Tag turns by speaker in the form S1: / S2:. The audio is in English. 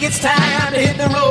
S1: think it's time to hit the road.